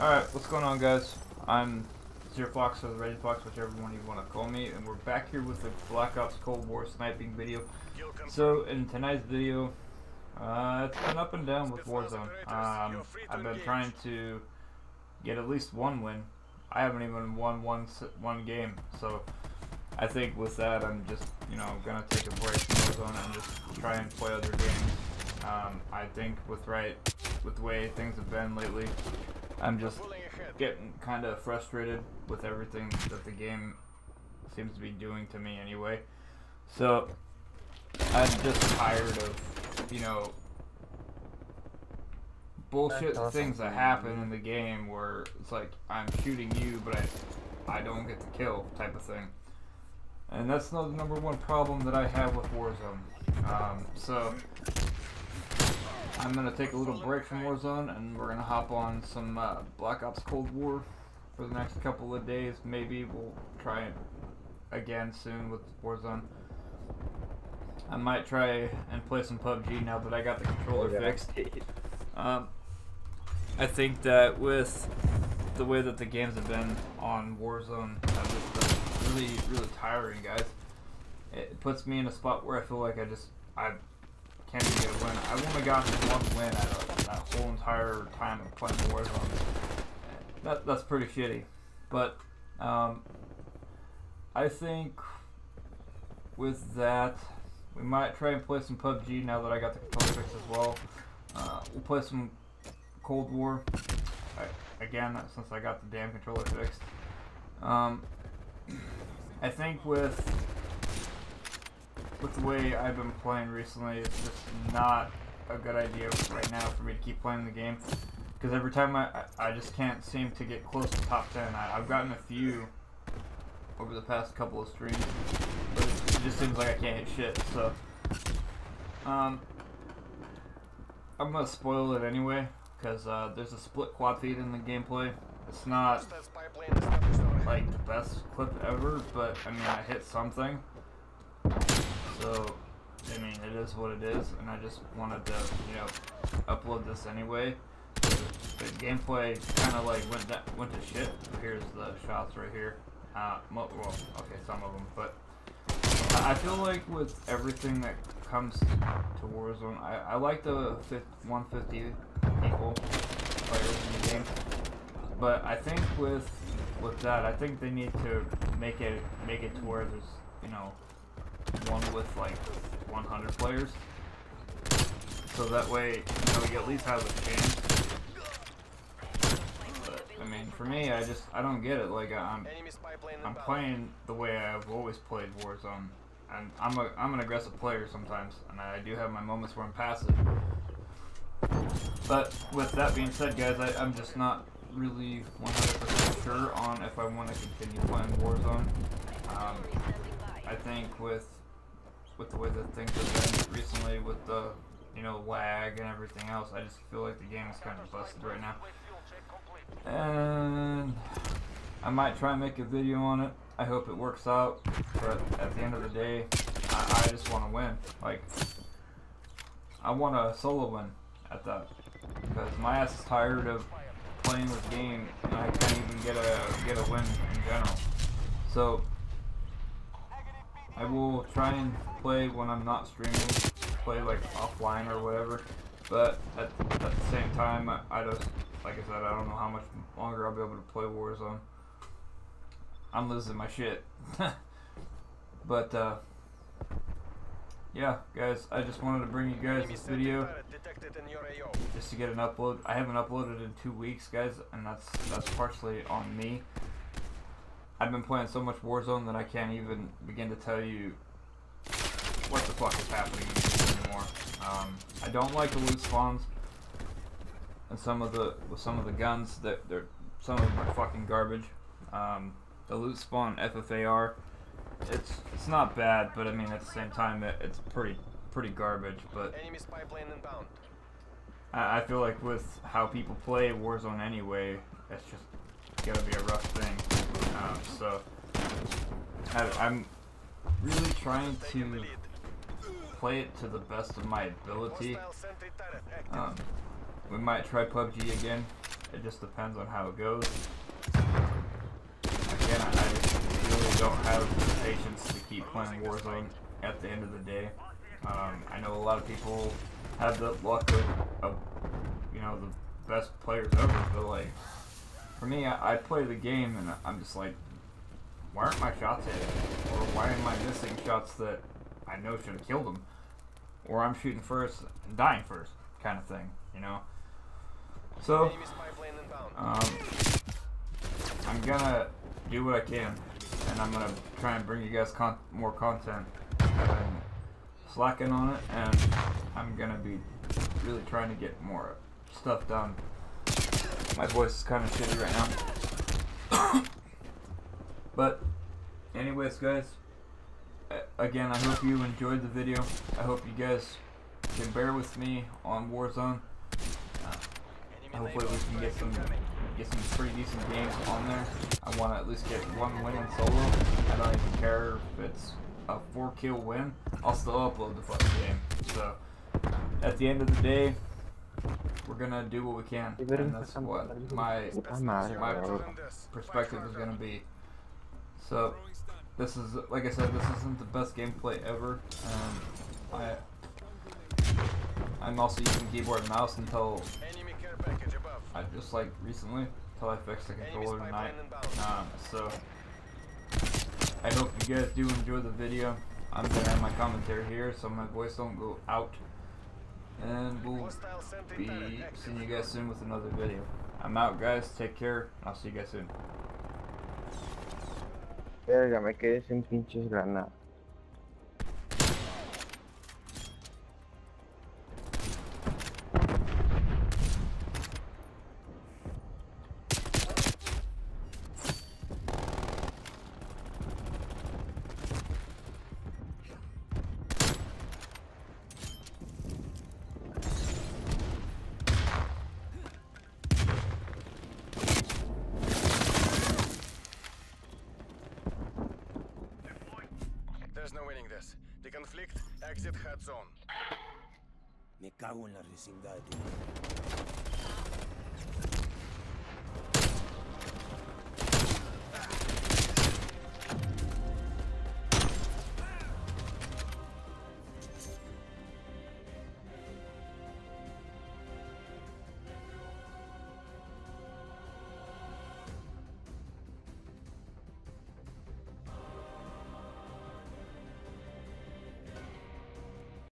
Alright, what's going on guys? I'm Zero Fox or the Ready Fox, whichever one you want to call me, and we're back here with the Black Ops Cold War sniping video. So, in tonight's video, uh, it's been up and down with Warzone. Um, I've been trying to get at least one win. I haven't even won one, one game, so I think with that I'm just, you know, gonna take a break from Warzone and just try and play other games. Um, I think with right, with the way things have been lately, I'm just getting kind of frustrated with everything that the game seems to be doing to me anyway. So I'm just tired of, you know, bullshit things that happen in the game where it's like I'm shooting you, but I, I don't get the kill type of thing. And that's not the number one problem that I have with Warzone. Um, so I'm gonna take a little break from Warzone and we're gonna hop on some uh, Black Ops Cold War for the next couple of days. Maybe we'll try it again soon with Warzone. I might try and play some PUBG now that I got the controller oh, fixed. Um, I think that with the way that the games have been on Warzone, uh, really, really tiring, guys. It puts me in a spot where I feel like I just I even get a win. I've only gotten one win out of that whole entire time of playing Warzone. That, that's pretty shitty. But, um, I think with that, we might try and play some PUBG now that I got the controller fixed as well. Uh, we'll play some Cold War. I, again, since I got the damn controller fixed. Um, I think with with the way I've been playing recently, it's just not a good idea right now for me to keep playing the game. Because every time I, I just can't seem to get close to top 10. I, have gotten a few over the past couple of streams, but it, just seems like I can't hit shit, so... Um, I'm gonna spoil it anyway, because uh, there's a split quad feed in the gameplay. It's not like the best clip ever, but I mean I hit something. So, I mean, it is what it is, and I just wanted to, you know, upload this anyway. The gameplay kind of like went that went to shit. Here's the shots right here. Uh, well, okay, some of them, but I feel like with everything that comes to Warzone, I, I like the 150 people players in the game, but I think with with that, I think they need to make it make it to where there's you know one with like 100 players. So that way, you know, you at least have a chance. But, I mean, for me, I just, I don't get it. Like, I'm, I'm playing the way I've always played Warzone. And I'm, a, I'm an aggressive player sometimes, and I do have my moments where I'm passive. But with that being said, guys, I, I'm just not really 100% sure on if I want to continue playing Warzone. Um, I think with with the way that things have been recently with the, you know, lag and everything else. I just feel like the game is kind of busted right now. And I might try and make a video on it. I hope it works out. But at the end of the day, I, I just want to win. Like, I want a solo win at that. Because my ass is tired of playing this game and I can't even get a get a win in general. So I will try and play when I'm not streaming, play like offline or whatever. But at, at the same time, I, just, like I said, I don't know how much longer I'll be able to play Warzone. I'm losing my shit. but, uh, yeah, guys, I just wanted to bring you guys this video just to get an upload. I haven't uploaded in two weeks, guys, and that's that's partially on me. I've been playing so much Warzone that I can't even begin to tell you what the fuck is happening anymore. Um, I don't like the loot spawns and some of the with some of the guns that they're some of them are fucking garbage. Um, the loot spawn FFAR, it's it's not bad, but I mean at the same time it, it's pretty pretty garbage. But I, I feel like with how people play Warzone anyway, it's just gonna be a rough thing. So I, I'm really trying to play it to the best of my ability. Um, we might try PUBG again. It just depends on how it goes. Again, I, I really don't have the patience to keep playing Warzone at the end of the day. Um, I know a lot of people have the luck of, of, you know, the best players ever, but like, for me, I, I play the game and I'm just like, why aren't my shots hitting? Or why am I missing shots that I know should have killed them? Or I'm shooting first and dying first, kind of thing, you know? So, um, I'm gonna do what I can, and I'm gonna try and bring you guys con more content. Been slacking on it, and I'm gonna be really trying to get more stuff done. My voice is kind of shitty right now. but, anyways, guys, again, I hope you enjoyed the video. I hope you guys can bear with me on Warzone. Uh, hopefully we can get some get some pretty decent games on there. I want to at least get one win in solo. I don't even care if it's a four kill win. I'll still upload the fucking game. So at the end of the day, we're gonna do what we can, and that's what my my perspective is gonna be. So this is like I said, this isn't the best gameplay ever. Um, I I'm also using keyboard and mouse until I just like recently until I fixed the controller tonight. Um, so I hope you guys do enjoy the video. I'm gonna have my commentary here so my voice don't go out. And we'll be seeing you guys soon with another video. I'm out guys, take care, I'll see you guys soon. Verga, me quedé sin pinches granadas. There's no winning this. The conflict, exit hot zone. Me cago en la vecindad,